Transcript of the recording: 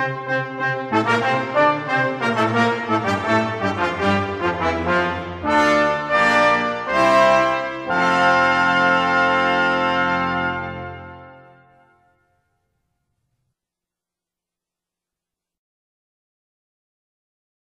Música